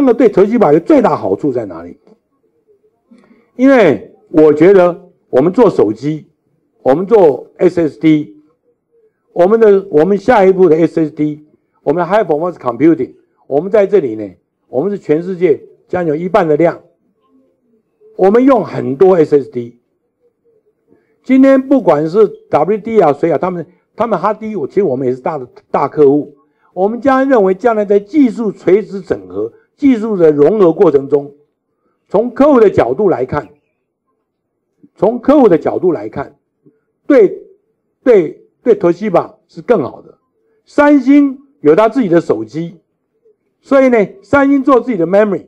三个对投机法的最大好处在哪里？因为我觉得我们做手机，我们做 SSD，我们的我们下一步的 SSD，我们 High Performance Computing，我们在这里呢，我们是全世界将有一半的量，我们用很多 SSD。今天不管是 WD 啊谁啊，他们他们哈迪，我其实我们也是大的大客户。我们将认为，将来在技术垂直整合、技术的融合过程中，从客户的角度来看，从客户的角度来看，对对对，toshiba 西吧是更好的。三星有他自己的手机，所以呢，三星做自己的 memory，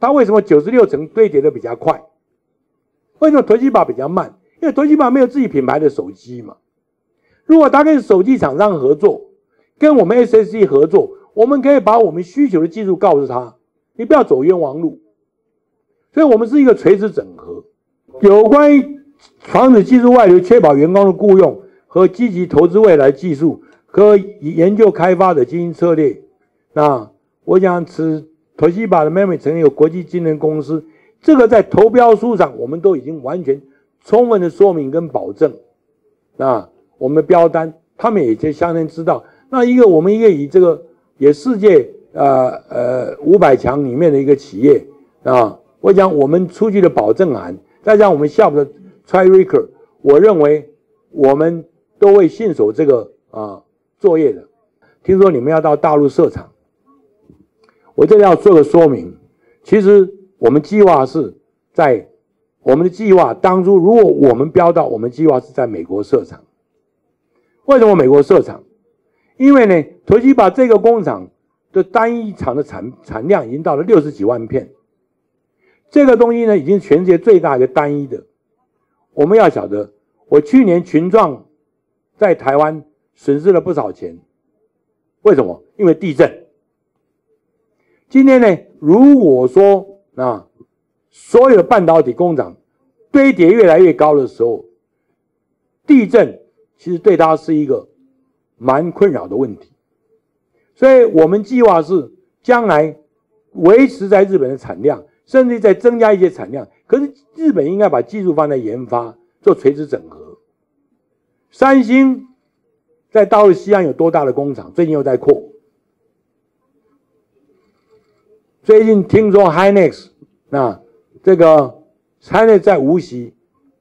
它为什么九十六层堆叠的比较快？为什么 toshiba 西吧比较慢？因为 toshiba 西吧没有自己品牌的手机嘛。如果他跟手机厂商合作，跟我们 SSD 合作，我们可以把我们需求的技术告诉他，你不要走冤枉路。所以，我们是一个垂直整合。有关于防止技术外流、确保员工的雇佣和积极投资未来技术和研究开发的经营策略。那我想，此投西巴的 memory 曾有国际金融公司，这个在投标书上我们都已经完全充分的说明跟保证。那我们的标单，他们也就相当知道。那一个，我们一个以这个也世界呃呃五百强里面的一个企业啊，我讲我们出具的保证函，再加上我们下部的 try record，我认为我们都会信守这个啊作业的。听说你们要到大陆设厂，我这里要做个说明。其实我们计划是在我们的计划当初，如果我们标到，我们计划是在美国设厂。为什么美国设厂？因为呢，土西把这个工厂的单一厂的产产量已经到了六十几万片，这个东西呢，已经全世界最大的单一的。我们要晓得，我去年群创在台湾损失了不少钱，为什么？因为地震。今天呢，如果说啊，所有的半导体工厂堆叠越来越高的时候，地震其实对它是一个。蛮困扰的问题，所以我们计划是将来维持在日本的产量，甚至再增加一些产量。可是日本应该把技术放在研发，做垂直整合。三星在大陆西安有多大的工厂？最近又在扩。最近听说 Hynix 那这个 Hynix 在无锡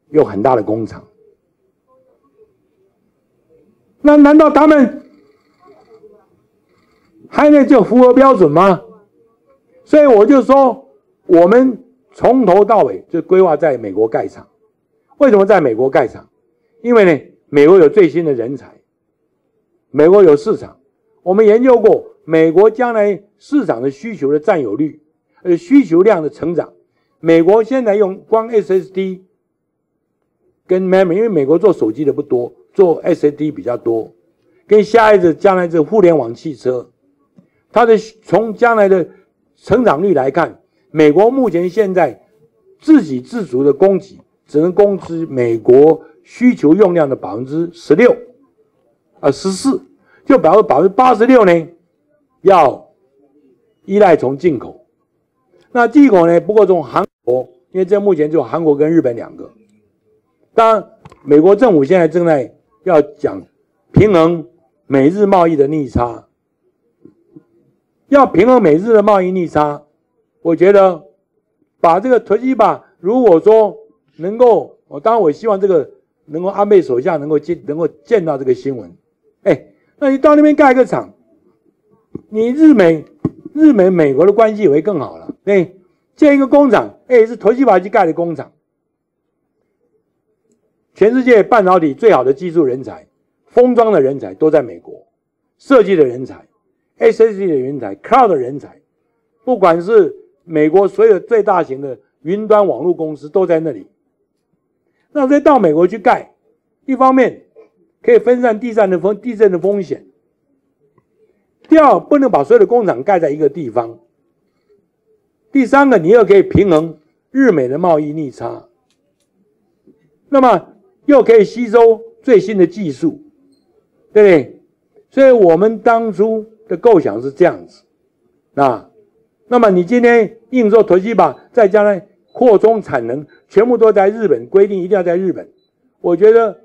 有很大的工厂。那难道他们还能就符合标准吗？所以我就说，我们从头到尾就规划在美国盖厂。为什么在美国盖厂？因为呢，美国有最新的人才，美国有市场。我们研究过美国将来市场的需求的占有率，呃，需求量的成长。美国现在用光 SSD 跟 memory，因为美国做手机的不多。做 SAD 比较多，跟下一次将来这互联网汽车，它的从将来的成长率来看，美国目前现在自给自足的供给只能供给美国需求用量的百分之十六，啊十四，就百分百分之八十六呢，要依赖从进口。那进口呢，不过从韩国，因为这目前就韩国跟日本两个，当然美国政府现在正在。要讲平衡美日贸易的逆差，要平衡美日的贸易逆差，我觉得把这个囤积吧，如果说能够，我当然我希望这个能够安倍首相能够见能够见到这个新闻，哎，那你到那边盖一个厂，你日美日美美国的关系也会更好了，对，建一个工厂，哎，是囤积吧去盖的工厂。全世界半导体最好的技术人才、封装的人才都在美国，设计的人才、SSD 的人才、Cloud 的人才，不管是美国所有最大型的云端网络公司都在那里。那再到美国去盖，一方面可以分散地震的风地震的风险；第二，不能把所有的工厂盖在一个地方；第三个，你又可以平衡日美的贸易逆差。那么。又可以吸收最新的技术，对不对？所以我们当初的构想是这样子，啊，那么你今天硬说投西巴，再加上扩充产能，全部都在日本，规定一定要在日本。我觉得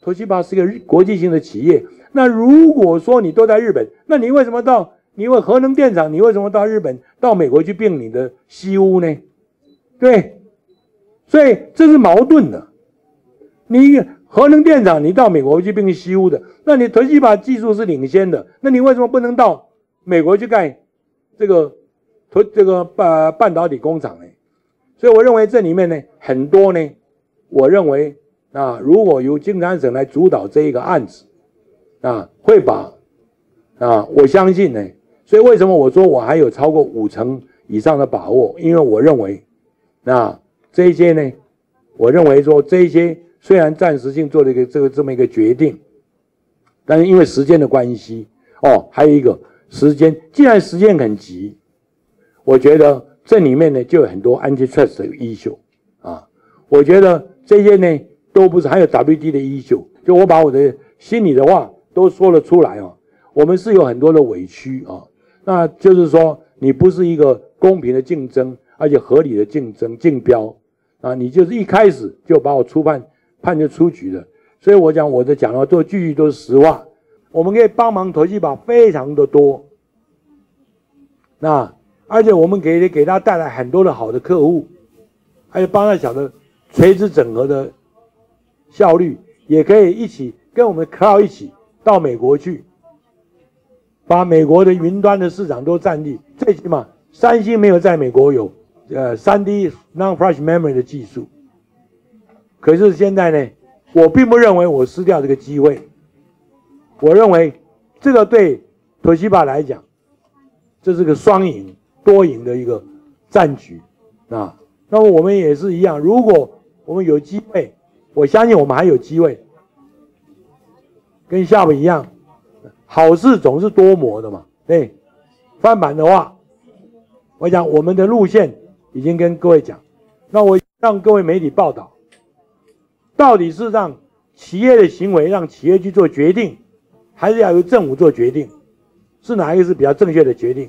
投西巴是个国际性的企业。那如果说你都在日本，那你为什么到？你为核能电厂，你为什么到日本、到美国去并你的西屋呢？对，所以这是矛盾的。你核能电厂，你到美国去并西屋的，那你投西巴技术是领先的，那你为什么不能到美国去盖这个投这个半半导体工厂呢？所以我认为这里面呢，很多呢，我认为啊，如果由金三省来主导这一个案子啊，会把啊，我相信呢。所以为什么我说我还有超过五成以上的把握？因为我认为，那这些呢，我认为说这些虽然暂时性做了一个这个这么一个决定，但是因为时间的关系，哦，还有一个时间，既然时间很急，我觉得这里面呢就有很多 antitrust 的 issue 啊，我觉得这些呢都不是，还有 WD 的 issue，就我把我的心里的话都说了出来啊，我们是有很多的委屈啊。那就是说，你不是一个公平的竞争，而且合理的竞争竞标啊！你就是一开始就把我出判判决出局了。所以我讲我的讲的话，都句句都是实话。我们可以帮忙投机把非常的多，那而且我们给给他带来很多的好的客户，还有帮他晓得垂直整合的效率，也可以一起跟我们 Cloud 一起到美国去。把美国的云端的市场都占据，最起码三星没有在美国有呃三 D non-flash memory 的技术。可是现在呢，我并不认为我失掉这个机会。我认为这个对 toshiba 西巴来讲，这是个双赢多赢的一个战局啊。那么我们也是一样，如果我们有机会，我相信我们还有机会，跟下午一样。好事总是多磨的嘛，对，翻版的话，我讲我们的路线已经跟各位讲，那我让各位媒体报道，到底是让企业的行为让企业去做决定，还是要由政府做决定？是哪一个是比较正确的决定？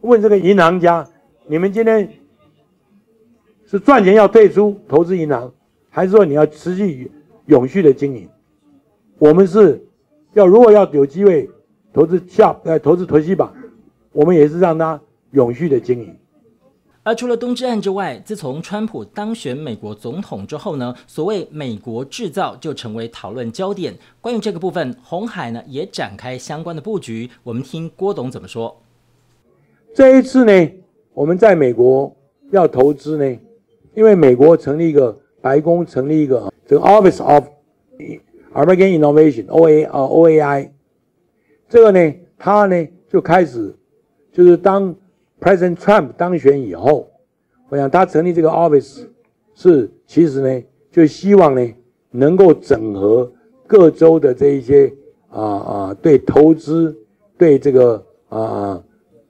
问这个银行家，你们今天是赚钱要退出投资银行，还是说你要持续永续的经营？我们是。要如果要有机会投资下呃投资投西吧，我们也是让它永续的经营。而除了东芝案之外，自从川普当选美国总统之后呢，所谓美国制造就成为讨论焦点。关于这个部分，红海呢也展开相关的布局。我们听郭董怎么说。这一次呢，我们在美国要投资呢，因为美国成立一个白宫成立一个这个 Office of。American Innovation O A 啊 O A I，这个呢，他呢就开始，就是当 President Trump 当选以后，我想他成立这个 office 是其实呢，就希望呢能够整合各州的这一些啊啊对投资对这个啊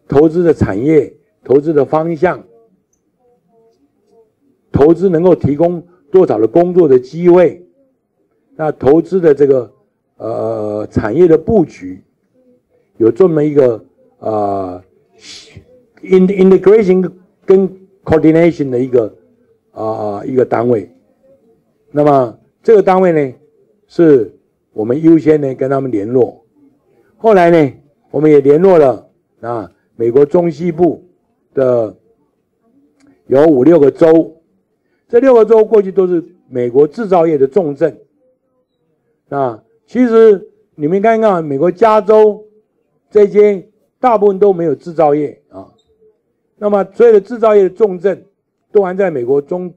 投资的产业投资的方向，投资能够提供多少的工作的机会。那投资的这个呃产业的布局，有这么一个呃 in integration 跟 coordination 的一个啊一个单位。那么这个单位呢，是我们优先呢跟他们联络。后来呢，我们也联络了啊美国中西部的有五六个州，这六个州过去都是美国制造业的重镇。啊，其实你们看看，美国加州这些大部分都没有制造业啊。那么所有的制造业的重镇都还在美国中，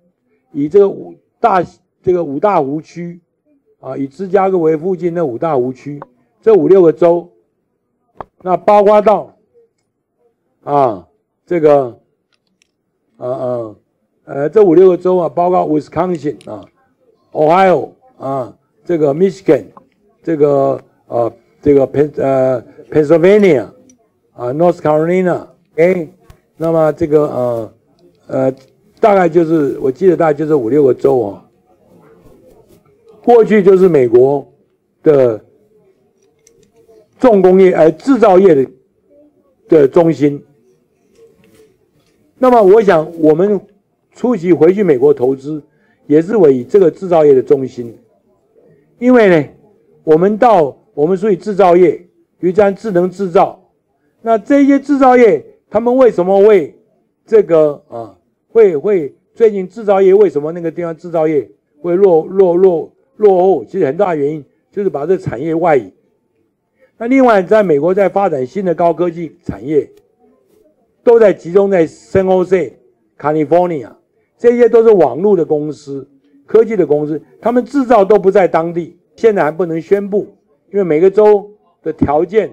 以这个五大这个五大湖区啊，以芝加哥为附近的五大湖区，这五六个州，那包括到啊这个啊啊呃这五六个州啊，包括 Wisconsin 啊，Ohio 啊。这个 Michigan，这个呃，这个 Pen 呃 Pennsylvania，啊 North Carolina，哎，那么这个呃呃，大概就是我记得大概就是五六个州啊。过去就是美国的重工业呃制造业的的中心，那么我想，我们出席回去美国投资，也是为这个制造业的中心。因为呢，我们到我们属于制造业，比如讲智能制造，那这些制造业，他们为什么会这个啊，会会最近制造业为什么那个地方制造业会落落落落后？其实很大原因就是把这产业外移。那另外，在美国在发展新的高科技产业。都在集中在圣欧塞、California，这些都是网络的公司、科技的公司，他们制造都不在当地，现在还不能宣布，因为每个州的条件、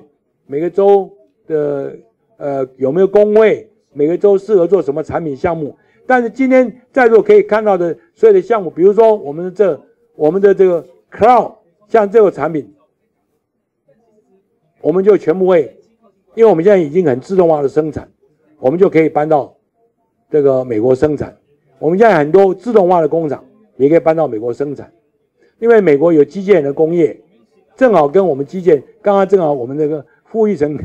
每个州的呃有没有工会、每个州适合做什么产品项目。但是今天在座可以看到的所有的项目，比如说我们的这我们的这个 Cloud，像这个产品，我们就全部会，因为我们现在已经很自动化的生产。我们就可以搬到这个美国生产。我们现在很多自动化的工厂也可以搬到美国生产，因为美国有机械的工业，正好跟我们机械。刚刚正好我们那个富裕城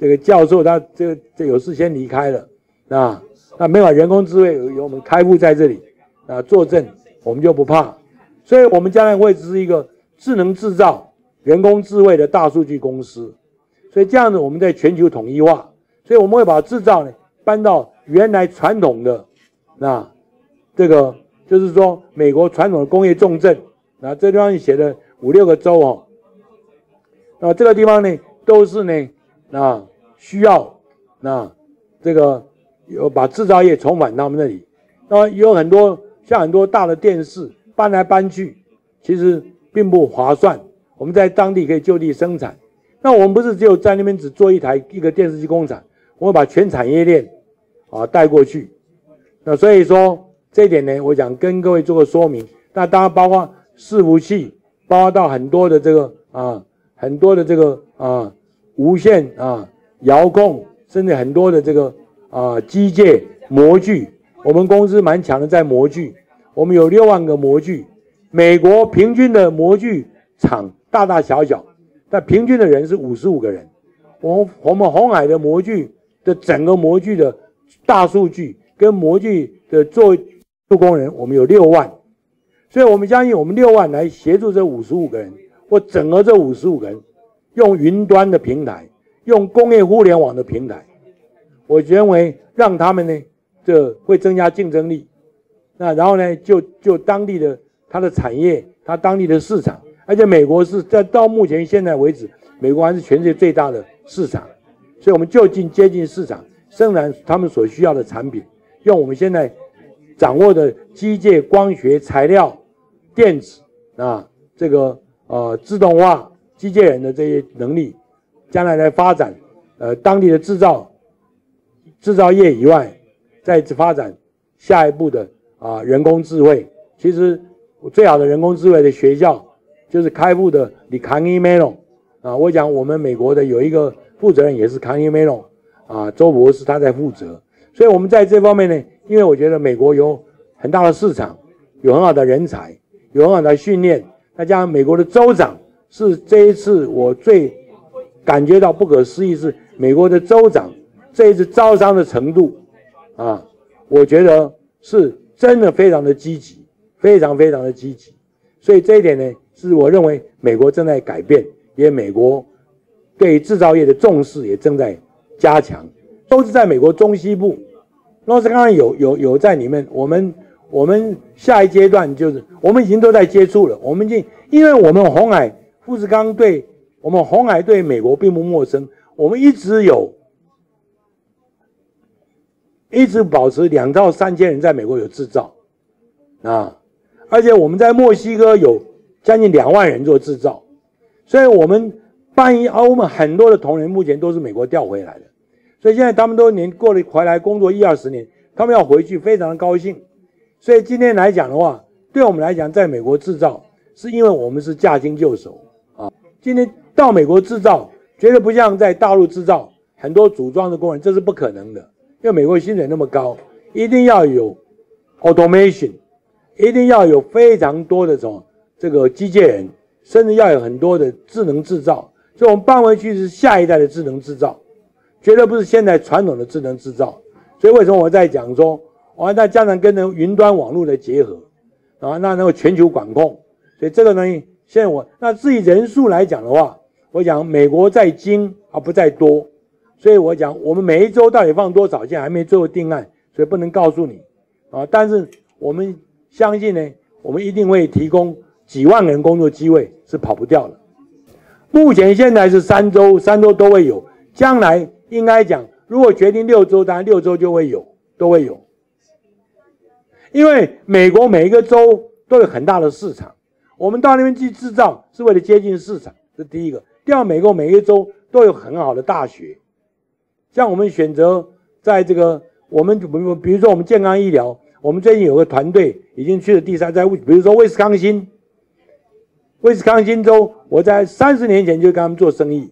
这个教授他这这有事先离开了啊，那没有人工智慧有我们开户在这里啊坐镇，我们就不怕。所以我们将来会是一个智能制造、人工智慧的大数据公司。所以这样子，我们在全球统一化，所以我们会把制造呢。搬到原来传统的那这个就是说美国传统的工业重镇啊，这地方写的五六个州哦，那这个地方呢都是呢啊需要那这个有把制造业重返他们那里，那有很多像很多大的电视搬来搬去，其实并不划算。我们在当地可以就地生产，那我们不是只有在那边只做一台一个电视机工厂，我们把全产业链。啊，带过去，那所以说这一点呢，我想跟各位做个说明。那当然包括伺服器，包括到很多的这个啊，很多的这个啊，无线啊，遥控，甚至很多的这个啊，机械模具。我们公司蛮强的，在模具，我们有六万个模具。美国平均的模具厂大大小小，但平均的人是五十五个人。我我们红海的模具的整个模具的。大数据跟模具的做做工人，我们有六万，所以我们相信我们六万来协助这五十五个人，或整合这五十五个人，用云端的平台，用工业互联网的平台，我认为让他们呢，这会增加竞争力。那然后呢，就就当地的它的产业，它当地的市场，而且美国是在到目前现在为止，美国还是全世界最大的市场，所以我们就近接近市场。生产他们所需要的产品，用我们现在掌握的机械、光学、材料、电子啊，这个呃自动化机械人的这些能力，将来来发展呃当地的制造制造业以外，再发展下一步的啊人工智慧。其实最好的人工智慧的学校就是开布的 The Carnegie Mellon 啊，我讲我们美国的有一个负责人也是 Carnegie Mellon。啊，周博士他在负责，所以我们在这方面呢，因为我觉得美国有很大的市场，有很好的人才，有很好的训练，再加上美国的州长是这一次我最感觉到不可思议是美国的州长这一次招商的程度啊，我觉得是真的非常的积极，非常非常的积极，所以这一点呢，是我认为美国正在改变，也美国对制造业的重视也正在。加强都是在美国中西部，老师刚刚有有有在里面。我们我们下一阶段就是我们已经都在接触了。我们已经因为我们红海富士康对我们红海对美国并不陌生，我们一直有一直保持两到三千人在美国有制造啊，而且我们在墨西哥有将近两万人做制造，所以我们办一而我们很多的同仁目前都是美国调回来的。所以现在他们都年过了回来工作一二十年，他们要回去非常的高兴。所以今天来讲的话，对我们来讲，在美国制造是因为我们是驾轻就熟。今天到美国制造，绝对不像在大陆制造，很多组装的工人这是不可能的，因为美国薪水那么高，一定要有 automation，一定要有非常多的这种这个机械人，甚至要有很多的智能制造。所以我们搬回去是下一代的智能制造。绝对不是现在传统的智能制造，所以为什么我在讲说，完再加上跟着云端网络的结合，啊，那能够全球管控，所以这个东西现在我那至于人数来讲的话，我讲美国在精而不在多，所以我讲我们每一周到底放多少，现在还没最后定案，所以不能告诉你啊。但是我们相信呢，我们一定会提供几万人工作机会，是跑不掉的。目前现在是三周，三周都会有，将来应该讲，如果决定六周，当然六周就会有，都会有。因为美国每一个州都有很大的市场，我们到那边去制造是为了接近市场，这第一个。第二，美国每一州都有很好的大学，像我们选择在这个，我们比如比如说我们健康医疗，我们最近有个团队已经去了第三，在比如说威斯康星，威斯康星州，我在三十年前就跟他们做生意，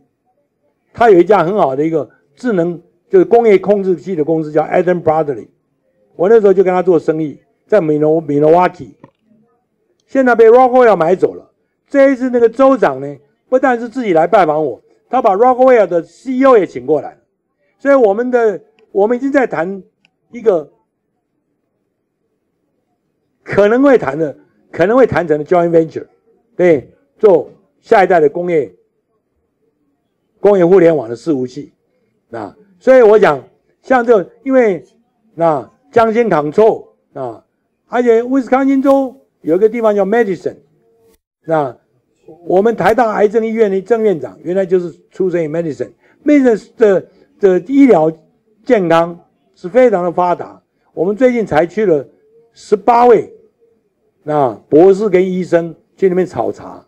他有一家很好的一个智能就是工业控制器的公司叫 Adam Bradley，我那时候就跟他做生意。在米诺米诺瓦基，现在被 Rockwell 买走了。这一次那个州长呢，不但是自己来拜访我，他把 Rockwell 的 CEO 也请过来。所以我们的我们已经在谈一个可能会谈的，可能会谈成的 joint venture，对，做下一代的工业工业互联网的伺服器。那所以我讲，像这因为那江心扛错啊。而且威斯康星州有个地方叫 Medicine，那我们台大癌症医院的郑院长原来就是出生于 Medicine。Medicine 的的医疗健康是非常的发达。我们最近才去了十八位那博士跟医生去那边考察，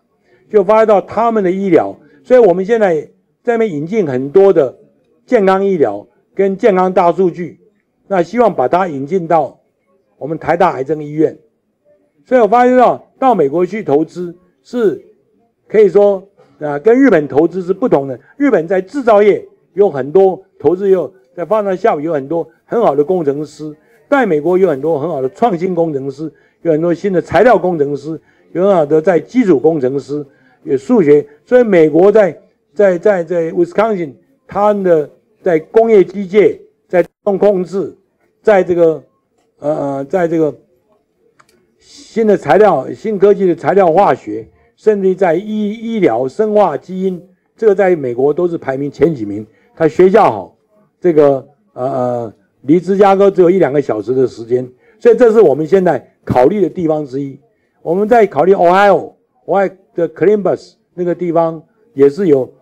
就发现到他们的医疗。所以我们现在在那边引进很多的健康医疗跟健康大数据，那希望把它引进到。我们台大癌症医院，所以我发现到到美国去投资是可以说啊，跟日本投资是不同的。日本在制造业有很多投资，又在发展下有很多很好的工程师；在美国有很多很好的创新工程师，有很多新的材料工程师，有很好的在基础工程师，有数学。所以美国在在在在 Wisconsin，它的在工业机械、在自动控制，在这个。呃，在这个新的材料、新科技的材料化学，甚至在医医疗、生化、基因，这个在美国都是排名前几名。他学校好，这个呃呃，离芝加哥只有一两个小时的时间，所以这是我们现在考虑的地方之一。我们在考虑 Ohio，外的 Columbus 那个地方也是有。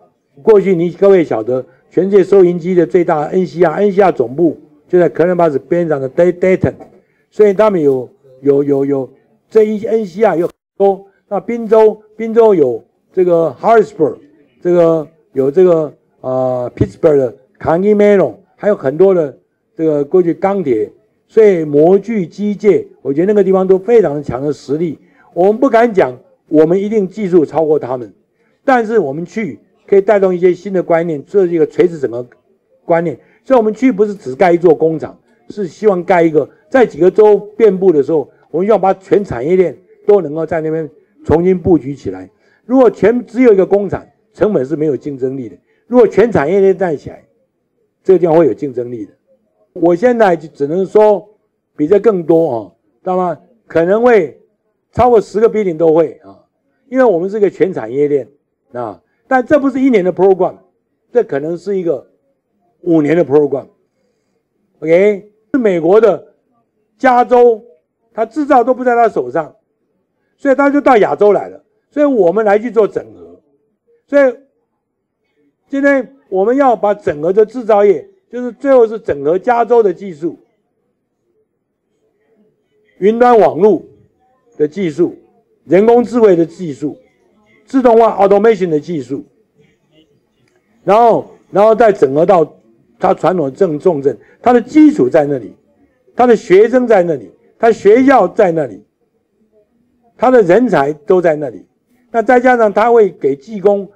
过去你各位晓得，全世界收银机的最大 NCR，NCR 总部。就在 Columbus 边上的 Day Dayton，所以他们有有有有这一 NCR 有很多。那滨州滨州有这个 Harrisburg，这个有这个呃 Pittsburgh 的 Carnegie m e l o 还有很多的这个过去钢铁，所以模具机械，我觉得那个地方都非常强的实力。我们不敢讲我们一定技术超过他们，但是我们去可以带动一些新的观念，这是一个垂直整个观念。所以我们去不是只盖一座工厂，是希望盖一个在几个州遍布的时候，我们要把全产业链都能够在那边重新布局起来。如果全只有一个工厂，成本是没有竞争力的；如果全产业链带起来，这个地方会有竞争力的。我现在就只能说比这更多啊，知道吗？可能会超过十个 B 点都会啊，因为我们是个全产业链啊。但这不是一年的 program，这可能是一个。五年的 program，OK，是美国的加州，他制造都不在他手上，所以他就到亚洲来了，所以我们来去做整合，所以今天我们要把整合的制造业，就是最后是整合加州的技术、云端网络的技术、人工智慧的技术、自动化 automation 的技术，然后，然后再整合到。他传统的重重症，他的基础在那里，他的学生在那里，他学校在那里，他的人才都在那里。那再加上他会给技工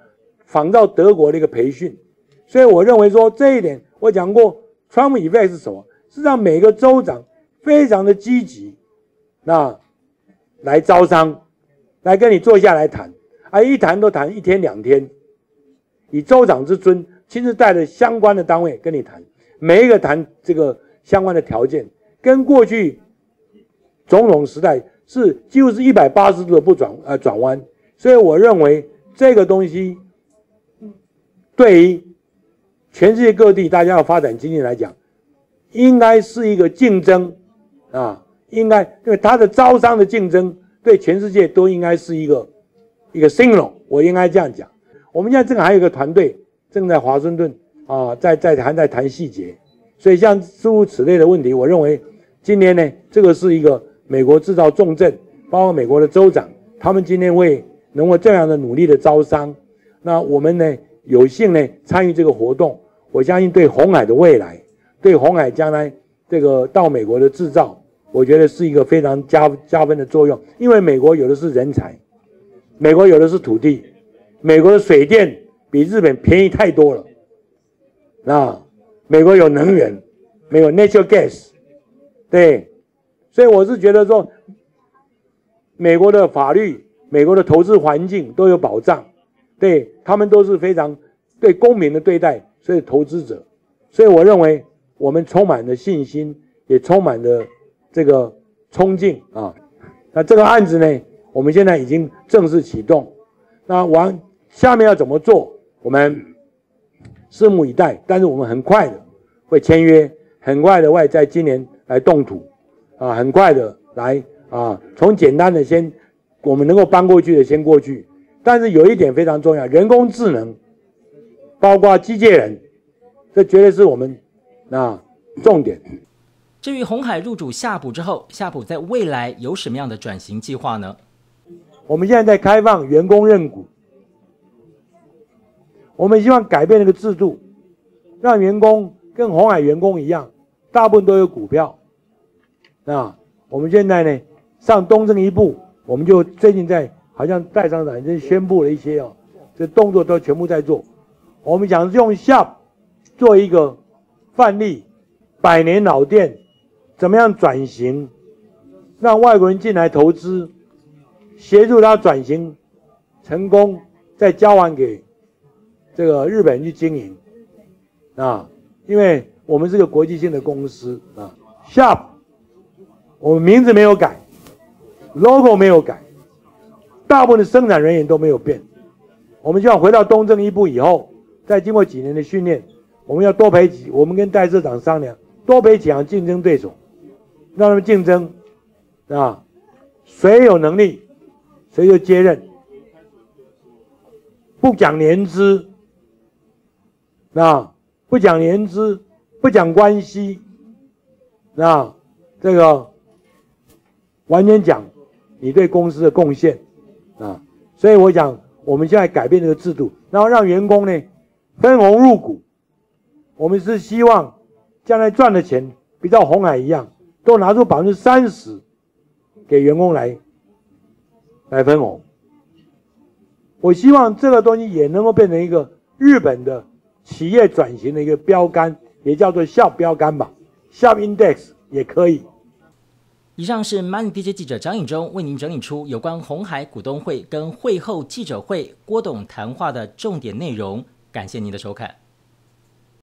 仿照德国的一个培训，所以我认为说这一点，我讲过，Trump effect 是什么？是让每个州长非常的积极，那来招商，来跟你坐下来谈，而一谈都谈一天两天，以州长之尊。亲自带着相关的单位跟你谈，每一个谈这个相关的条件，跟过去总统时代是几乎是一百八十度的不转呃转弯，所以我认为这个东西对于全世界各地大家要发展经济来讲，应该是一个竞争啊，应该因为它的招商的竞争对全世界都应该是一个一个 signal，我应该这样讲。我们现在正好还有一个团队正在华盛顿啊，在在还在谈细节，所以像诸如此类的问题，我认为今年呢，这个是一个美国制造重镇，包括美国的州长，他们今天会能够这样的努力的招商，那我们呢有幸呢参与这个活动，我相信对红海的未来，对红海将来这个到美国的制造，我觉得是一个非常加加分的作用，因为美国有的是人才，美国有的是土地。美国的水电比日本便宜太多了，啊，美国有能源，没有 natural gas，对，所以我是觉得说，美国的法律、美国的投资环境都有保障，对他们都是非常对公平的对待，所以投资者，所以我认为我们充满了信心，也充满了这个冲劲啊。那这个案子呢，我们现在已经正式启动，那完。下面要怎么做？我们拭目以待。但是我们很快的会签约，很快的会在今年来动土，啊，很快的来啊，从简单的先，我们能够搬过去的先过去。但是有一点非常重要，人工智能，包括机械人，这绝对是我们啊重点。至于红海入主夏普之后，夏普在未来有什么样的转型计划呢？我们现在在开放员工认股。我们希望改变那个制度，让员工跟红海员工一样，大部分都有股票。啊，我们现在呢上东正一步，我们就最近在好像戴上长已经宣布了一些哦，这动作都全部在做。我们想用 Sharp 做一个范例，百年老店怎么样转型，让外国人进来投资，协助他转型成功，再交还给。这个日本人去经营啊，因为我们是个国际性的公司啊，Sharp，我们名字没有改，logo 没有改，大部分的生产人员都没有变。我们就要回到东正一步以后，再经过几年的训练，我们要多培几，我们跟戴社长商量，多培几样竞争对手，让他们竞争啊，谁有能力，谁就接任，不讲年资。啊不讲年资，不讲关系，啊这个完全讲你对公司的贡献啊。所以我讲，我们现在改变这个制度，然后让员工呢分红入股。我们是希望将来赚的钱，比照红海一样，都拿出百分之三十给员工来来分红。我希望这个东西也能够变成一个日本的。企业转型的一个标杆，也叫做校标杆吧，校 index 也可以。以上是 Money DJ 记者张颖中为您整理出有关红海股东会跟会后记者会郭董谈话的重点内容，感谢您的收看。